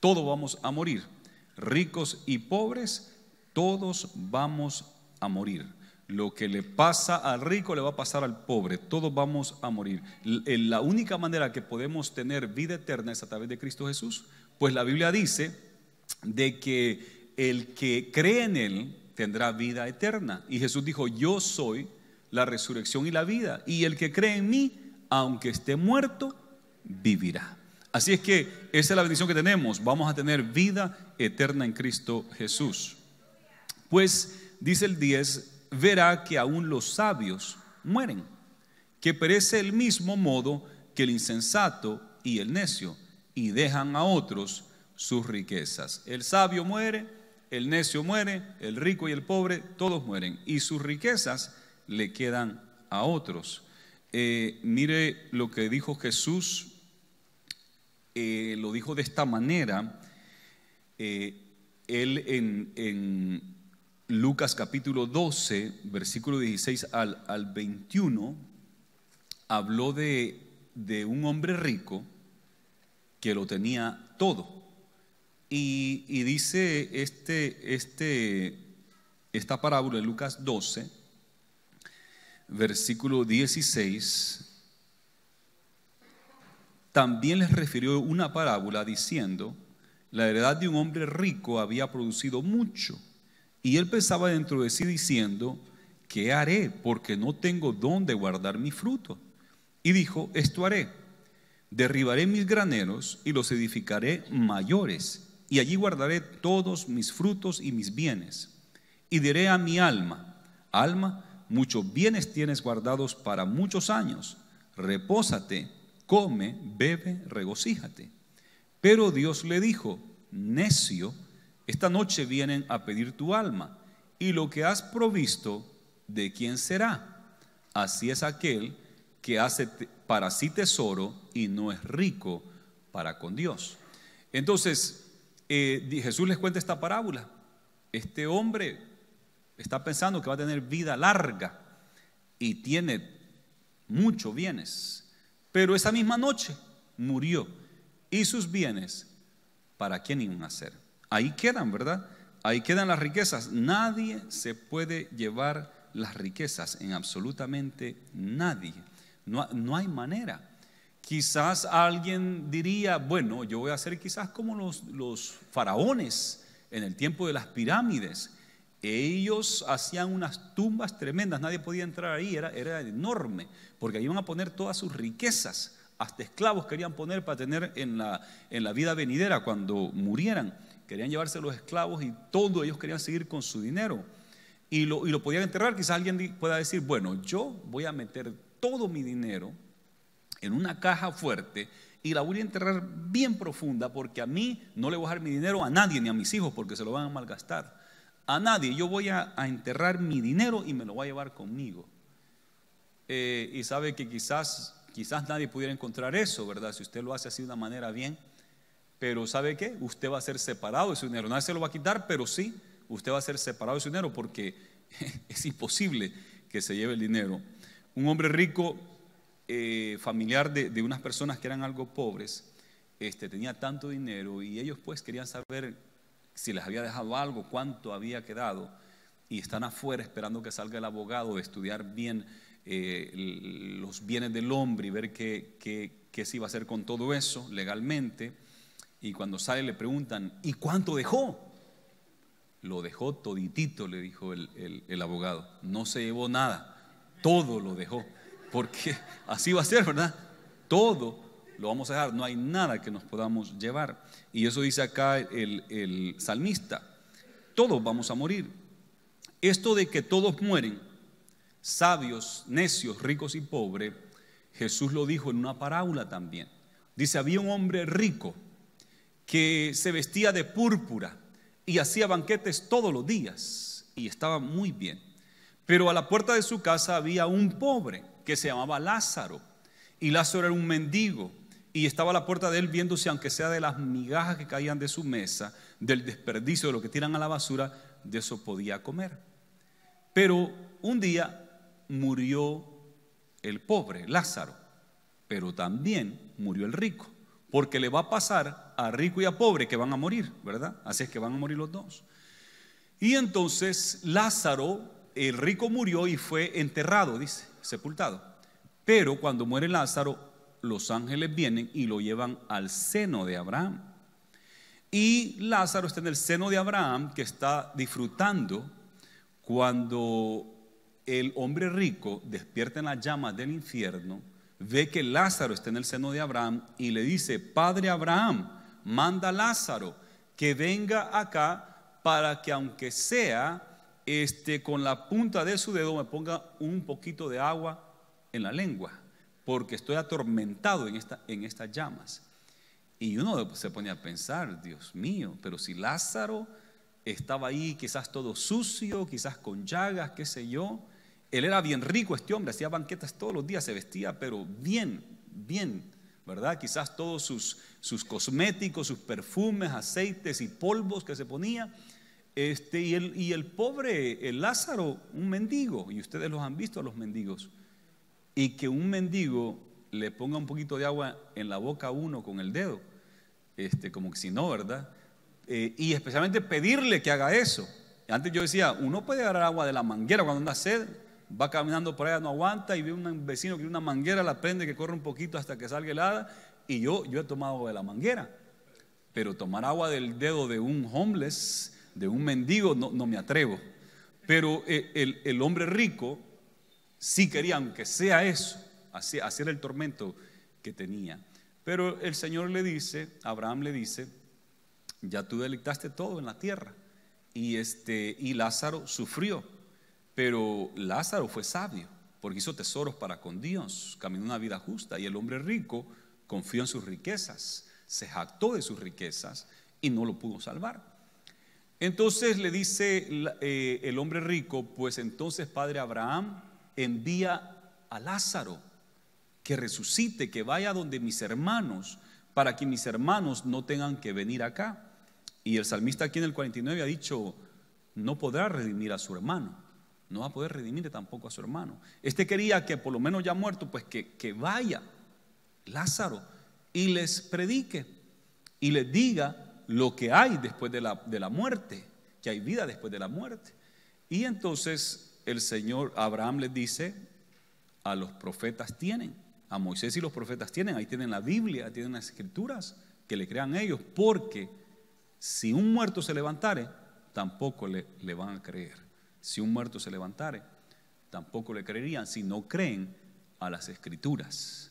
Todos vamos a morir, ricos y pobres, todos vamos a morir. Lo que le pasa al rico le va a pasar al pobre. Todos vamos a morir. La única manera que podemos tener vida eterna es a través de Cristo Jesús. Pues la Biblia dice de que el que cree en Él tendrá vida eterna. Y Jesús dijo, yo soy la resurrección y la vida. Y el que cree en mí, aunque esté muerto, vivirá. Así es que esa es la bendición que tenemos. Vamos a tener vida eterna en Cristo Jesús. Pues dice el 10, verá que aún los sabios mueren, que perece el mismo modo que el insensato y el necio, y dejan a otros sus riquezas. El sabio muere, el necio muere, el rico y el pobre, todos mueren, y sus riquezas le quedan a otros. Eh, mire lo que dijo Jesús, eh, lo dijo de esta manera, eh, él en, Lucas capítulo 12, versículo 16 al, al 21, habló de, de un hombre rico que lo tenía todo. Y, dice este, este, esta parábola de Lucas 12, versículo 16, también les refirió una parábola diciendo, la heredad de un hombre rico había producido mucho, y él pensaba dentro de sí diciendo, ¿qué haré? Porque no tengo dónde guardar mi fruto. Y dijo, esto haré, derribaré mis graneros y los edificaré mayores, y allí guardaré todos mis frutos y mis bienes. Y diré a mi alma, alma, muchos bienes tienes guardados para muchos años, repósate, come, bebe, regocíjate. Pero Dios le dijo, necio, esta noche vienen a pedir tu alma, y lo que has provisto, ¿de quién será? Así es aquel que hace para sí tesoro y no es rico para con Dios. Entonces, eh, Jesús les cuenta esta parábola. Este hombre está pensando que va a tener vida larga y tiene muchos bienes, pero esa misma noche murió y sus bienes, ¿para quién iban a ser? Ahí quedan, ¿verdad? Ahí quedan las riquezas. Nadie se puede llevar las riquezas en absolutamente nadie. No, no hay manera. Quizás alguien diría, bueno, yo voy a ser quizás como los, los faraones en el tiempo de las pirámides ellos hacían unas tumbas tremendas, nadie podía entrar ahí, era, era enorme, porque ahí iban a poner todas sus riquezas, hasta esclavos querían poner para tener en la, en la vida venidera cuando murieran. Querían llevarse los esclavos y todo ellos querían seguir con su dinero. Y lo, y lo podían enterrar. Quizás alguien pueda decir, bueno, yo voy a meter todo mi dinero en una caja fuerte y la voy a enterrar bien profunda porque a mí no le voy a dejar mi dinero a nadie ni a mis hijos porque se lo van a malgastar a nadie. Yo voy a, enterrar mi dinero y me lo voy a llevar conmigo. Eh, y sabe que quizás, quizás nadie pudiera encontrar eso, ¿verdad? Si usted lo hace así de una manera bien. Pero ¿sabe qué? Usted va a ser separado de su dinero. Nadie se lo va a quitar, pero sí, usted va a ser separado de su dinero porque es imposible que se lleve el dinero. Un hombre rico, eh, familiar de, unas personas que eran algo pobres, este, tenía tanto dinero y ellos pues querían saber si les había dejado algo, cuánto había quedado, y están afuera esperando que salga el abogado de estudiar bien eh, los bienes del hombre y ver qué, se iba a hacer con todo eso legalmente. Y cuando sale le preguntan, ¿y cuánto dejó? Lo dejó toditito, le dijo el abogado. No se llevó nada, todo lo dejó. Porque así va a ser, ¿verdad? Todo lo vamos a dejar, no hay nada que nos podamos llevar. Y eso dice acá el, salmista, todos vamos a morir. Esto de que todos mueren, sabios, necios, ricos y pobres, Jesús lo dijo en una parábola también. Dice, había un hombre rico que se vestía de púrpura y hacía banquetes todos los días y estaba muy bien. Pero a la puerta de su casa había un pobre que se llamaba Lázaro. Y Lázaro era un mendigo y estaba a la puerta de él viéndose, aunque sea de las migajas que caían de su mesa, del desperdicio de lo que tiran a la basura, de eso podía comer. Pero un día murió el pobre, Lázaro, pero también murió el rico, porque le va a pasar a rico y a pobre que van a morir, ¿verdad? Así es que van a morir los dos. Y entonces Lázaro el rico murió y fue enterrado, dice, sepultado. Pero cuando muere Lázaro, los ángeles vienen y lo llevan al seno de Abraham. Y Lázaro está en el seno de Abraham que está disfrutando cuando el hombre rico despierta en las llamas del infierno, ve que Lázaro está en el seno de Abraham y le dice, Padre Abraham, manda a Lázaro que venga acá para que aunque sea este, con la punta de su dedo me ponga un poquito de agua en la lengua, porque estoy atormentado en, esta, en estas llamas. Y uno se pone a pensar, Dios mío, pero si Lázaro estaba ahí quizás todo sucio, quizás con llagas, qué sé yo, él era bien rico este hombre, hacía banquetas todos los días, se vestía, pero bien, bien, ¿verdad? Quizás todos sus, sus cosméticos, sus perfumes, aceites y polvos que se ponía. Este, y, el, pobre el Lázaro, un mendigo, y ustedes los han visto a los mendigos, y que un mendigo le ponga un poquito de agua en la boca a uno con el dedo, este, como que si no, ¿verdad? Eh, y especialmente pedirle que haga eso. Antes yo decía, uno puede agarrar agua de la manguera cuando anda sed, va caminando por allá, no aguanta y ve un vecino que tiene una manguera, la prende, que corre un poquito hasta que salga helada. Y yo, yo he tomado agua de la manguera, pero tomar agua del dedo de un homeless, de un mendigo, no, no me atrevo. Pero eh, el, el hombre rico sí quería, aunque sea eso, hacer el tormento que tenía. Pero el Señor le dice, Abraham le dice, ya tú delictaste todo en la tierra. Y, este, y Lázaro sufrió, pero Lázaro fue sabio, porque hizo tesoros para con Dios, caminó una vida justa. Y el hombre rico confió en sus riquezas, se jactó de sus riquezas y no lo pudo salvar. Entonces le dice eh, el hombre rico, pues entonces Padre Abraham, envía a Lázaro que resucite, que vaya donde mis hermanos, para que mis hermanos no tengan que venir acá. Y el salmista aquí en el 49 ha dicho, no podrá redimir a su hermano, no va a poder redimir tampoco a su hermano. Este quería que por lo menos ya muerto, pues que, que vaya Lázaro y les predique y les diga lo que hay después de la, de la muerte, que hay vida después de la muerte. Y entonces el Señor, Abraham les dice, a los profetas tienen, a Moisés y los profetas tienen, ahí tienen la Biblia, tienen las escrituras, que le crean ellos, porque si un muerto se levantare, tampoco le, le van a creer. Si un muerto se levantare, tampoco le creerían si no creen a las escrituras.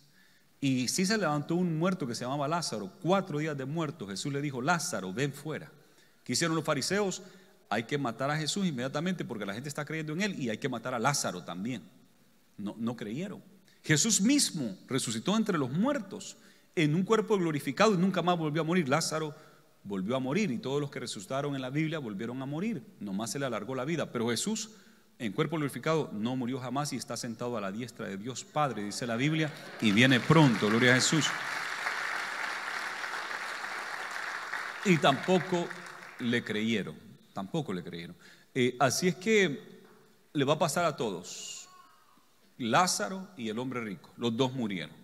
Y si se levantó un muerto que se llamaba Lázaro, cuatro días de muerto, Jesús le dijo, Lázaro, ven fuera. ¿Qué hicieron los fariseos? hay que matar a Jesús inmediatamente porque la gente está creyendo en él y hay que matar a Lázaro también. No, no creyeron. Jesús mismo resucitó entre los muertos en un cuerpo glorificado y nunca más volvió a morir. Lázaro volvió a morir y todos los que resucitaron en la Biblia volvieron a morir. Nomás se le alargó la vida. Pero Jesús en cuerpo glorificado no murió jamás y está sentado a la diestra de Dios Padre, dice la Biblia, y viene pronto. Gloria a Jesús. Y tampoco le creyeron tampoco le creyeron. Eh, así es que le va a pasar a todos. Lázaro y el hombre rico, los dos murieron.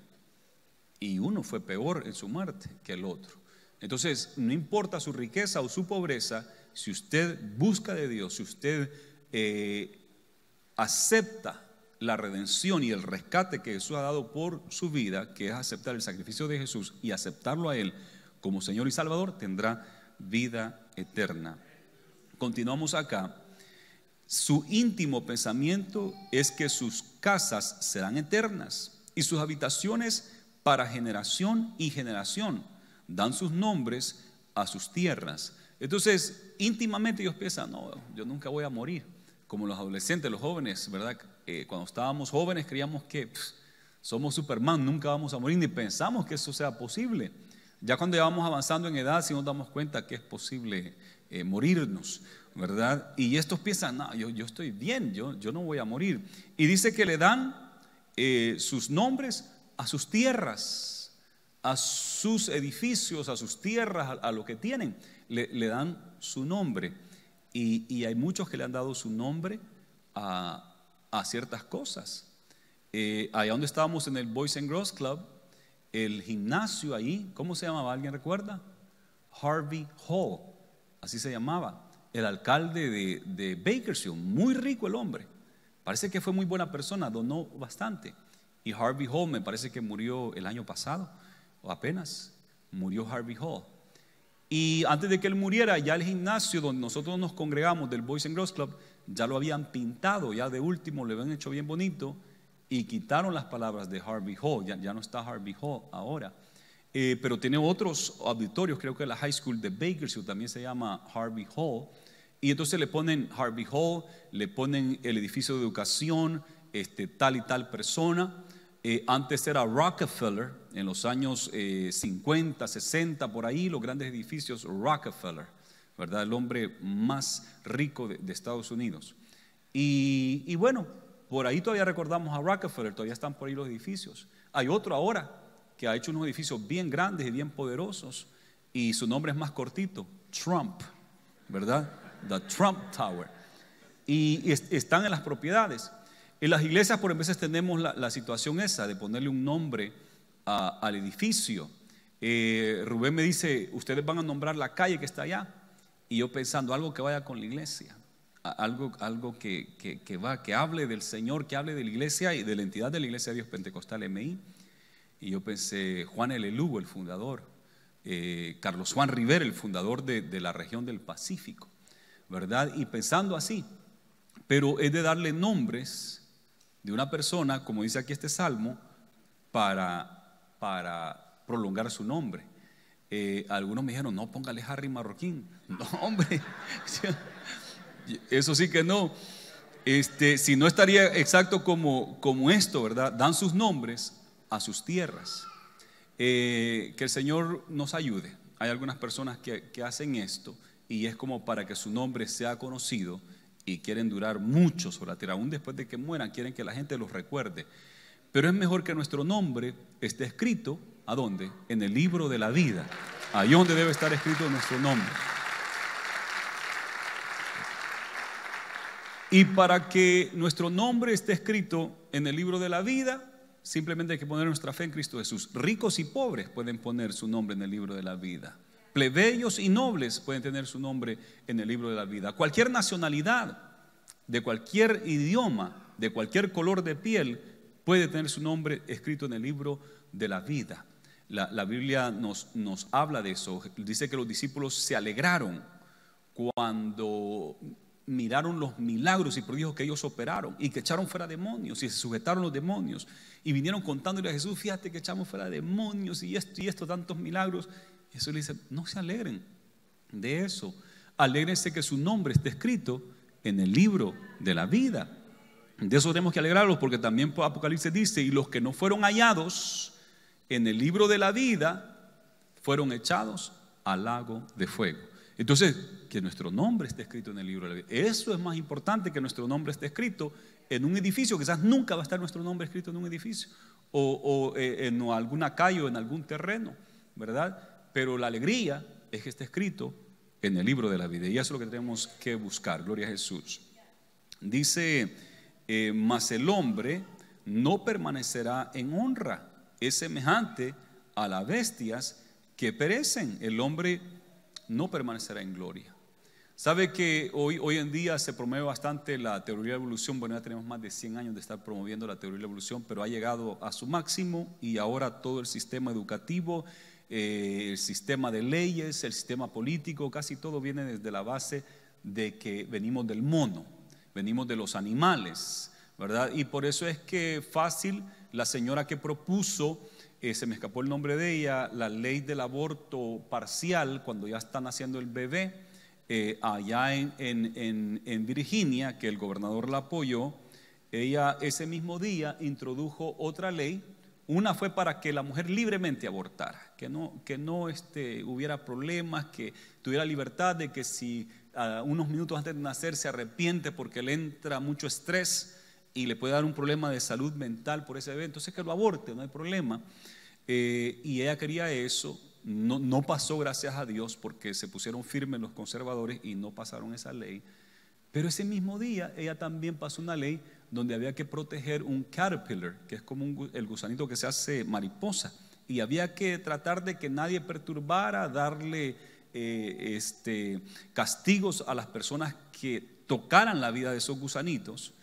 Y uno fue peor en su muerte que el otro. Entonces, no importa su riqueza o su pobreza, si usted busca de Dios, si usted eh, acepta la redención y el rescate que Jesús ha dado por su vida, que es aceptar el sacrificio de Jesús y aceptarlo a Él como Señor y Salvador, tendrá vida eterna. Continuamos acá. Su íntimo pensamiento es que sus casas serán eternas y sus habitaciones para generación y generación. Dan sus nombres a sus tierras. Entonces, íntimamente ellos piensan, no, yo nunca voy a morir. Como los adolescentes, los jóvenes, ¿verdad? Eh, cuando estábamos jóvenes creíamos que somos Superman, nunca vamos a morir, ni pensamos que eso sea posible. Ya cuando ya vamos avanzando en edad, si nos damos cuenta que es posible eh, morirnos, ¿verdad? Y estos piensan, no, yo, yo estoy bien, yo, yo, no voy a morir. Y dice que le dan eh, sus nombres a sus tierras, a sus edificios, a sus tierras, a, lo que tienen, le, dan su nombre. Y, hay muchos que le han dado su nombre a, ciertas cosas. Eh, allá donde estábamos en el Boys and Girls Club, el gimnasio ahí, ¿cómo se llamaba? ¿Alguien recuerda? Harvey Hall así se llamaba, el alcalde de, Bakersfield, muy rico el hombre, Parece que fue muy buena persona, donó bastante. Y Harvey Hall me parece que murió el año pasado, o apenas murió Harvey Hall. Y antes de que él muriera, ya el gimnasio donde nosotros nos congregamos del Boys and Girls Club, ya lo habían pintado, ya de último le habían hecho bien bonito y quitaron las palabras de Harvey Hall, ya, ya no está Harvey Hall ahora. Eh, pero tiene otros auditorios, creo que la High School de Bakersfield también se llama Harvey Hall. Y entonces le ponen Harvey Hall, le ponen el edificio de educación, este, tal y tal persona. Eh, antes era Rockefeller, en los años 50, eh, 60, por ahí, los grandes edificios Rockefeller, ¿verdad? El hombre más rico de, Estados Unidos. Y, y, bueno, por ahí todavía recordamos a Rockefeller, todavía están por ahí los edificios. Hay otro ahora que ha hecho unos edificios bien grandes y bien poderosos, y su nombre es más cortito, Trump, ¿verdad? The Trump Tower. Y, están en las propiedades. En las iglesias por veces tenemos la, situación esa de ponerle un nombre al edificio. Eh, Rubén me dice, ustedes van a nombrar la calle que está allá. Y yo pensando, algo que vaya con la iglesia, algo, algo que, que, va, que hable del Señor, que hable de la iglesia y de la entidad de la iglesia de Dios Pentecostal MI. Y yo pensé, Juan L. El fundador, eh, Carlos Juan Rivera, el fundador de, de la región del Pacífico, ¿verdad? Y pensando así, pero es de darle nombres de una persona, como dice aquí este salmo, para, para prolongar su nombre. Eh, algunos me dijeron, no, póngale Harry Marroquín. No, hombre, eso sí que no. Este, si no estaría exacto como, como esto, ¿verdad? Dan sus nombres a sus tierras. Eh, que el Señor nos ayude. Hay algunas personas que, que hacen esto y es como para que su nombre sea conocido y quieren durar mucho sobre la tierra, aún después de que mueran, quieren que la gente los recuerde. Pero es mejor que nuestro nombre esté escrito, ¿a dónde? En el libro de la vida, ahí donde debe estar escrito nuestro nombre. Y para que nuestro nombre esté escrito en el libro de la vida, simplemente hay que poner nuestra fe en Cristo Jesús. Ricos y pobres pueden poner su nombre en el libro de la vida plebeyos y nobles pueden tener su nombre en el libro de la vida. Cualquier nacionalidad, de cualquier idioma, de cualquier color de piel, puede tener su nombre escrito en el libro de la vida. La, Biblia nos, nos habla de eso. Dice que los discípulos se alegraron cuando miraron los milagros y prodigios que ellos operaron y que echaron fuera demonios y se sujetaron los demonios y vinieron contándole a Jesús, fíjate que echamos fuera demonios y esto y esto, tantos milagros. Jesús le dice, no se alegren de eso. Alégrense que su nombre esté escrito en el libro de la vida. De eso tenemos que alegrarlos porque también Apocalipsis dice, y los que no fueron hallados en el libro de la vida fueron echados al lago de fuego. Entonces, que nuestro nombre esté escrito en el libro de la vida. Eso es más importante que nuestro nombre esté escrito en un edificio. Quizás nunca va a estar nuestro nombre escrito en un edificio o, eh, en alguna calle o en algún terreno, ¿verdad? pero la alegría es que está escrito en el libro de la vida y eso es lo que tenemos que buscar, gloria a Jesús. Dice, eh, mas el hombre no permanecerá en honra, es semejante a las bestias que perecen, el hombre no permanecerá en gloria. Sabe que hoy, hoy en día se promueve bastante la teoría de la evolución. Bueno, ya tenemos más de 100 años de estar promoviendo la teoría de la evolución, pero ha llegado a su máximo y ahora todo el sistema educativo eh, el sistema de leyes, el sistema político, casi todo viene desde la base de que venimos del mono, venimos de los animales, ¿verdad? Y por eso es que fácil la señora que propuso, eh, se me escapó el nombre de ella, la ley del aborto parcial, cuando ya están haciendo el bebé, eh, allá en, en Virginia, que el gobernador la apoyó, ella ese mismo día introdujo otra ley una fue para que la mujer libremente abortara, que no, que no este, hubiera problemas, que tuviera libertad de que si unos minutos antes de nacer se arrepiente porque le entra mucho estrés y le puede dar un problema de salud mental por ese evento, entonces que lo aborte, no hay problema. Eh, y ella quería eso, no, no pasó gracias a Dios porque se pusieron firmes los conservadores y no pasaron esa ley. Pero ese mismo día ella también pasó una ley donde había que proteger un caterpillar, que es como el gusanito que se hace mariposa, y había que tratar de que nadie perturbara, darle eh, este, castigos a las personas que tocaran la vida de esos gusanitos.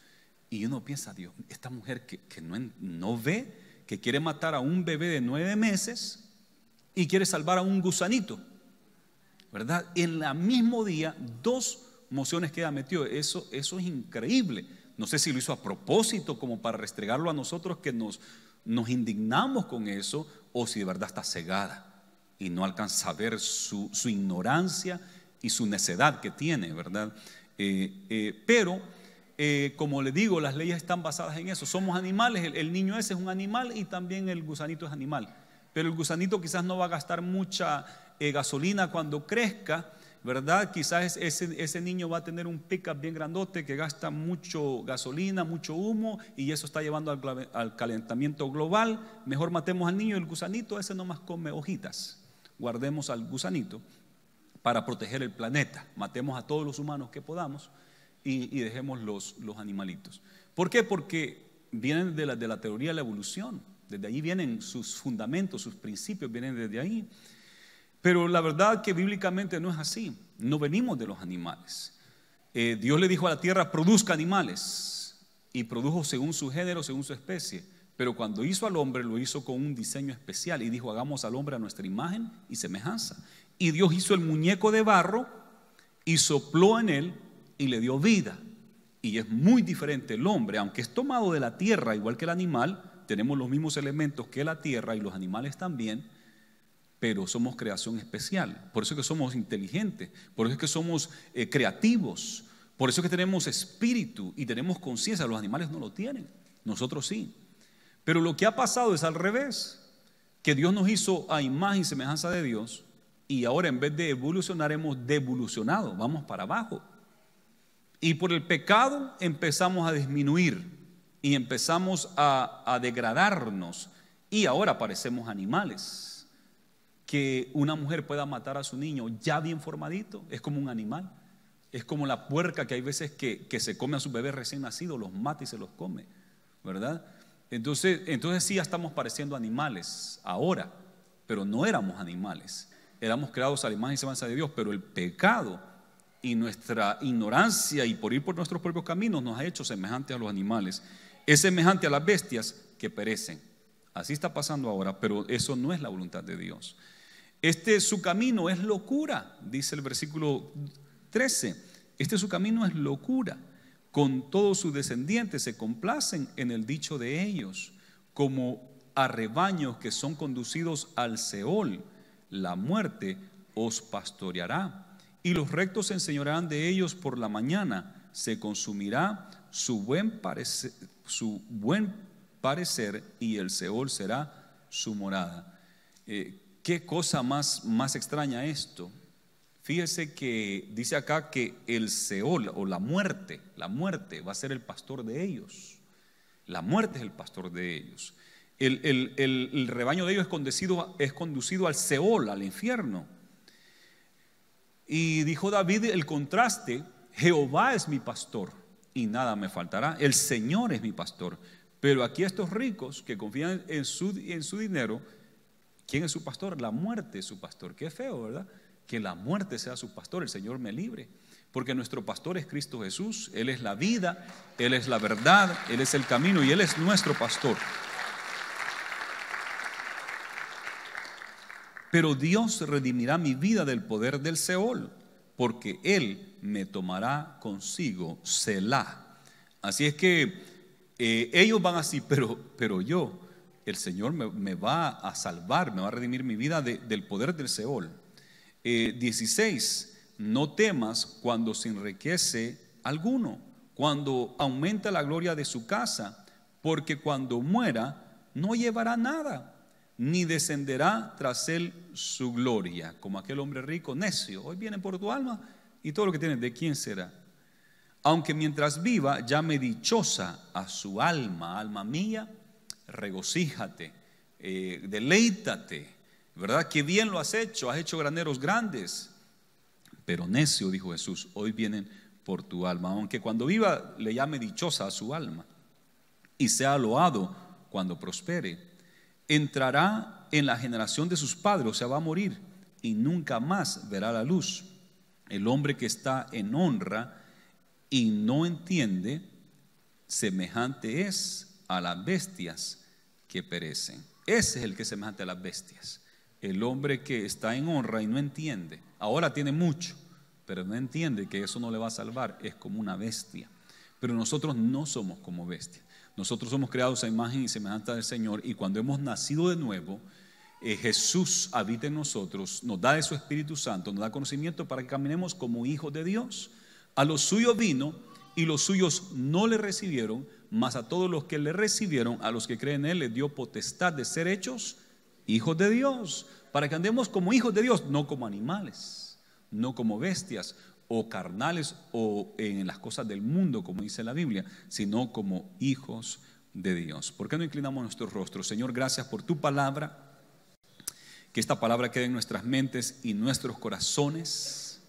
Y uno piensa, Dios, esta mujer que, no, no ve, que quiere matar a un bebé de nueve meses y quiere salvar a un gusanito, ¿verdad? En el mismo día, dos mociones que ella metió. Eso, eso es increíble. No sé si lo hizo a propósito, como para restregarlo a nosotros que nos, nos indignamos con eso, o si de verdad está cegada y no alcanza a ver su, ignorancia y su necedad que tiene, ¿verdad? Eh, eh, pero, eh, como le digo, las leyes están basadas en eso. Somos animales, el, niño ese es un animal y también el gusanito es animal. Pero el gusanito quizás no va a gastar mucha gasolina cuando crezca, ¿verdad? Quizás ese, niño va a tener un pickup bien grandote que gasta mucho gasolina, mucho humo y eso está llevando al, al calentamiento global. Mejor matemos al niño, el gusanito ese nomás come hojitas. Guardemos al gusanito para proteger el planeta. Matemos a todos los humanos que podamos y, dejemos los, animalitos. ¿Por qué? Porque vienen de la, de la teoría de la evolución. Desde ahí vienen sus fundamentos, sus principios, vienen desde ahí. Pero la verdad que bíblicamente no es así. No venimos de los animales. Eh, Dios le dijo a la tierra, produzca animales. Y produjo según su género, según su especie. Pero cuando hizo al hombre, lo hizo con un diseño especial y dijo, hagamos al hombre a nuestra imagen y semejanza. Y Dios hizo el muñeco de barro y sopló en él y le dio vida. Y es muy diferente el hombre, aunque es tomado de la tierra igual que el animal, tenemos los mismos elementos que la tierra y los animales también, pero somos creación especial. Por eso es que somos inteligentes, por eso es que somos eh, creativos, por eso es que tenemos espíritu y tenemos conciencia. Los animales no lo tienen, nosotros sí. Pero lo que ha pasado es al revés, que Dios nos hizo a imagen y semejanza de Dios y ahora en vez de evolucionar hemos devolucionado, vamos para abajo. Y por el pecado empezamos a disminuir y empezamos a, degradarnos y ahora parecemos animales. Que una mujer pueda matar a su niño ya bien formadito es como un animal. Es como la puerca que hay veces que, que se come a su bebé recién nacido, los mata y se los come, ¿verdad? Entonces, entonces sí ya estamos pareciendo animales ahora, pero no éramos animales éramos creados a la imagen y semejanza de Dios, pero el pecado y nuestra ignorancia y por ir por nuestros propios caminos nos ha hecho semejantes a los animales. Es semejante a las bestias que perecen. Así está pasando ahora, pero eso no es la voluntad de Dios. Este su camino es locura, dice el versículo 13. Este su camino es locura. Con todos sus descendientes se complacen en el dicho de ellos, como a rebaños que son conducidos al Seol la muerte os pastoreará, y los rectos se enseñarán de ellos por la mañana, se consumirá su buen parecer, su buen parecer y el Seol será su morada. Eh, ¿Qué cosa más extraña esto? Fíjese que dice acá que el Seol o la muerte, la muerte va a ser el pastor de ellos. La muerte es el pastor de ellos el, rebaño de ellos es conducido, es conducido al Seol, al infierno. Y dijo David el contraste, Jehová es mi pastor y nada me faltará, el Señor es mi pastor. Pero aquí estos ricos que confían en su, en su dinero, ¿quién es su pastor? La muerte es su pastor. Qué feo, ¿verdad? Que la muerte sea su pastor, el Señor me libre. Porque nuestro pastor es Cristo Jesús, Él es la vida, Él es la verdad, Él es el camino y Él es nuestro pastor. Pero Dios redimirá mi vida del poder del Seol, porque Él me tomará consigo, Selah. Así es que eh, ellos van así, pero, pero yo, el Señor me, va a salvar, me va a redimir mi vida del poder del Seol. 16. Eh, no temas cuando se enriquece alguno, cuando aumenta la gloria de su casa, porque cuando muera no llevará nada ni descenderá tras él su gloria, como aquel hombre rico necio. Hoy viene por tu alma y todo lo que tienes, ¿de quién será? Aunque mientras viva llame dichosa a su alma, alma mía, regocíjate, eh, deleítate, ¿verdad? Que bien lo has hecho, has hecho graneros grandes. Pero necio, dijo Jesús, hoy vienen por tu alma, aunque cuando viva le llame dichosa a su alma y sea loado cuando prospere entrará en la generación de sus padres, o sea, va a morir y nunca más verá la luz. El hombre que está en honra y no entiende semejante es a las bestias que perecen. Ese es el que es semejante a las bestias. El hombre que está en honra y no entiende. Ahora tiene mucho, pero no entiende que eso no le va a salvar. Es como una bestia. Pero nosotros no somos como bestias. Nosotros somos creados a imagen y semejanza del Señor y cuando hemos nacido de nuevo, eh, Jesús habita en nosotros, nos da de su Espíritu Santo, nos da conocimiento para que caminemos como hijos de Dios. A los suyos vino y los suyos no le recibieron, mas a todos los que le recibieron, a los que creen en él, les dio potestad de ser hechos hijos de Dios, para que andemos como hijos de Dios, no como animales, no como bestias o carnales o en las cosas del mundo, como dice la Biblia, sino como hijos de Dios. ¿Por qué no inclinamos nuestros rostros? Señor, gracias por tu palabra. Que esta palabra quede en nuestras mentes y nuestros corazones.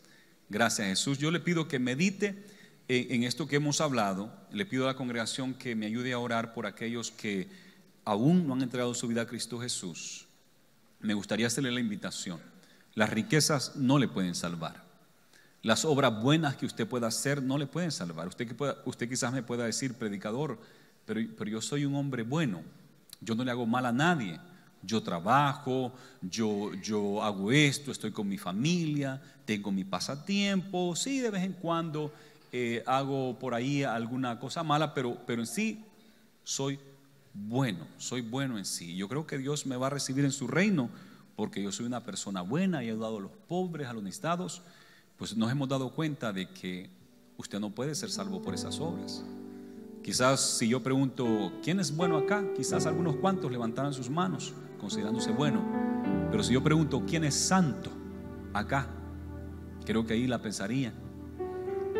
Gracias Jesús. Yo le pido que medite en esto que hemos hablado. Le pido a la congregación que me ayude a orar por aquellos que aún no han entregado su vida a Cristo Jesús. Me gustaría hacerle la invitación. Las riquezas no le pueden salvar. Las obras buenas que usted pueda hacer no le pueden salvar. Usted, que pueda, usted quizás me pueda decir, predicador, pero, pero yo soy un hombre bueno. Yo no le hago mal a nadie yo trabajo, yo, yo hago esto, estoy con mi familia, tengo mi pasatiempo, sí, de vez en cuando eh, hago por ahí alguna cosa mala, pero, pero en sí soy bueno, soy bueno en sí. Yo creo que Dios me va a recibir en su reino porque yo soy una persona buena y he ayudado a los pobres, a los necesitados. Pues nos hemos dado cuenta de que usted no puede ser salvo por esas obras. Quizás si yo pregunto, ¿quién es bueno acá? Quizás algunos cuantos levantaran sus manos considerándose bueno. Pero si yo pregunto, ¿quién es santo acá? Creo que ahí la pensaría.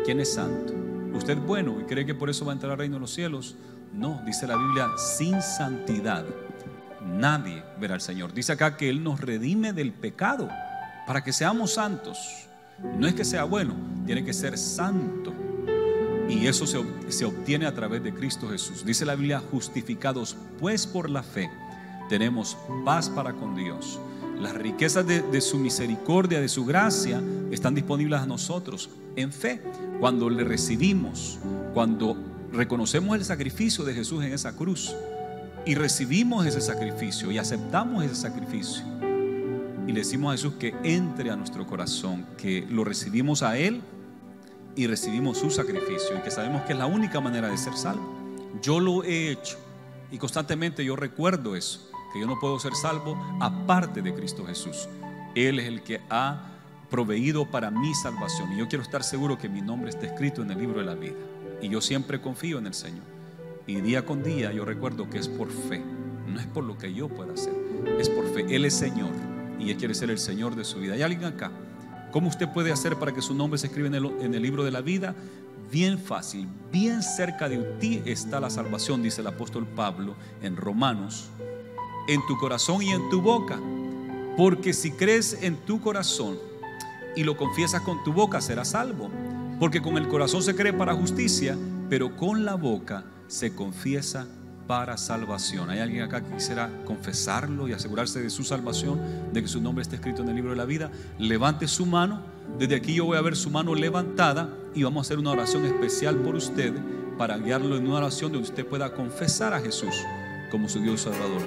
¿Quién es santo? ¿Usted es bueno y cree que por eso va a entrar al reino de los cielos? No, dice la Biblia, sin santidad nadie verá al Señor. Dice acá que Él nos redime del pecado para que seamos santos. No es que sea bueno, tiene que ser santo. Y eso se, se obtiene a través de Cristo Jesús. Dice la Biblia, justificados pues por la fe tenemos paz para con Dios. Las riquezas de, su misericordia, de su gracia, están disponibles a nosotros en fe. Cuando le recibimos, cuando reconocemos el sacrificio de Jesús en esa cruz y recibimos ese sacrificio y aceptamos ese sacrificio y le decimos a Jesús que entre a nuestro corazón, que lo recibimos a Él y recibimos su sacrificio y que sabemos que es la única manera de ser salvo. Yo lo he hecho y constantemente yo recuerdo eso que yo no puedo ser salvo aparte de Cristo Jesús. Él es el que ha proveído para mi salvación. Y yo quiero estar seguro que mi nombre está escrito en el libro de la vida. Y yo siempre confío en el Señor. Y día con día yo recuerdo que es por fe. No es por lo que yo pueda hacer. Es por fe. Él es Señor. Y Él quiere ser el Señor de su vida. ¿Hay alguien acá? ¿Cómo usted puede hacer para que su nombre se escriba en el, en el libro de la vida? Bien fácil. Bien cerca de ti está la salvación, dice el apóstol Pablo en Romanos en tu corazón y en tu boca. Porque si crees en tu corazón y lo confiesas con tu boca, serás salvo. Porque con el corazón se cree para justicia, pero con la boca se confiesa para salvación. ¿Hay alguien acá que quisiera confesarlo y asegurarse de su salvación, de que su nombre esté escrito en el libro de la vida? Levante su mano. Desde aquí yo voy a ver su mano levantada y vamos a hacer una oración especial por usted para guiarlo en una oración donde usted pueda confesar a Jesús como su Dios Salvador.